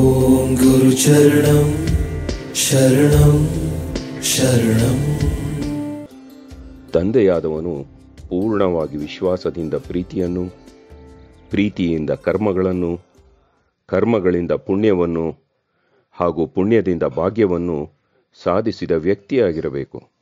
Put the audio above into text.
ಗುರು गुरुचरणं ಶರಣಂ ಶರಣಂ ತಂದೆಯಾದವನು ಪೂರ್ಣವಾಗಿ ವಿಶ್ವಾಸದಿಂದ ಪ್ರೀತಿಯನ್ನು, ಪ್ರೀತಿಯಿಂದ ಕರ್ಮಗಳನ್ನು, ಕರ್ಮಗಳಿಂದ ಪುಣ್ಯವನ್ನು ಹಾಗೂ ಪುಣ್ಯದಿಂದ ಭಾಗ್ಯವನ್ನು ಸಾಧಿಸಿದ ವ್ಯಕ್ತಿಯಾಗಿರಬೇಕು.